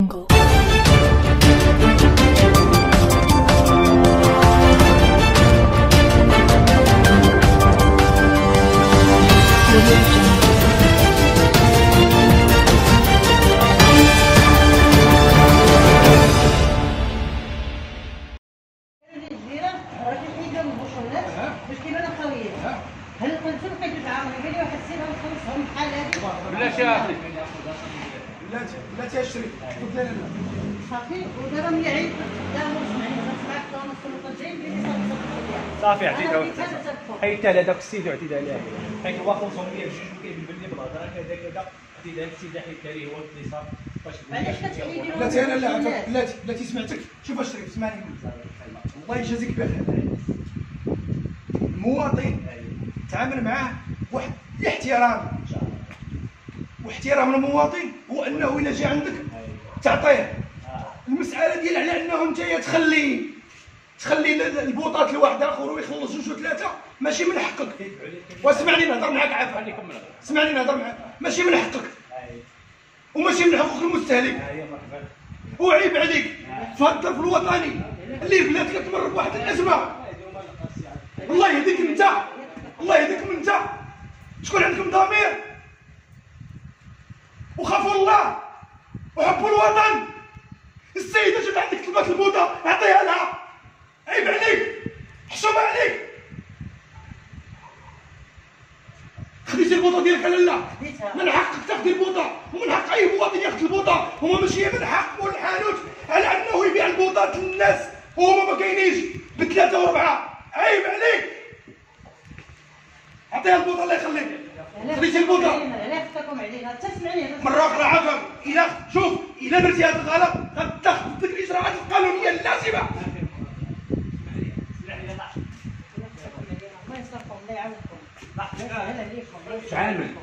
jungle هل قلتوا لقيتوا تعاونوا قال لي واحد السيده ونخلصهم بحال هذه بلا شاهد لها لا صافي. ودابا ملي عيد لا سمعني لي صافي صافي صافي. أنا عطيتها بديت هذا التلفون. حيدت على داك السيد وعطيت عليها. حيت هو 500 بجوج وكيبان لي بالهضره كذا كذا. عطيت هذا السيد حيت لي هو الاتصال باش علاش كتعيدي بلاتي أنا لا؟ بلاتي. بلاتي سمعتك. شوف اشري اسمعني. الله يجازيك بخير. المواطن تعامل معاه واحد الاحترام. واحترام المواطن هو انه الا جا عندك تعطيه. المساله ديال على انه انت تخلي تخلي ال- البوطات لواحد آخر ويخلص جوج وثلاثة ماشي من حقك. واسمعني نهضر معاك عافاك اسمعني نهضر معاك. ماشي من حقك. وماشي من حقوق المستهلك. وعيب عليك. في هذا الظرف الوطني اللي البلاد كتمر بواحد الأزمة. الله يهديك انت. الله يهديك انت. تكون عندكم ضمير؟ الله وحبوا الوطن! السيدة جات عندك طلبات البوطه أعطيها لها! عيب عليك! حشومه عليك! خديتي البوطه ديالك على لا. من حقك تاخذي البوطه ومن حق أي مواطن ياخذ البوطه هو ماشي من حق مول الحانوت على أنه يبيع البوطات للناس! وهما ما كاينينش! بثلاثة وربعة! عيب عليك! عطيها البوطه الله يخليك! خديتي البوطه علاش خفتكم عليها تسمعني هذا مرة أخرى عفوا. إلى شوف إلى درتي هذا الغلط غتاخذ ديك الإجراءات القانونية اللازمة. الله يصرفكم الله يعاونكم. الله يسهل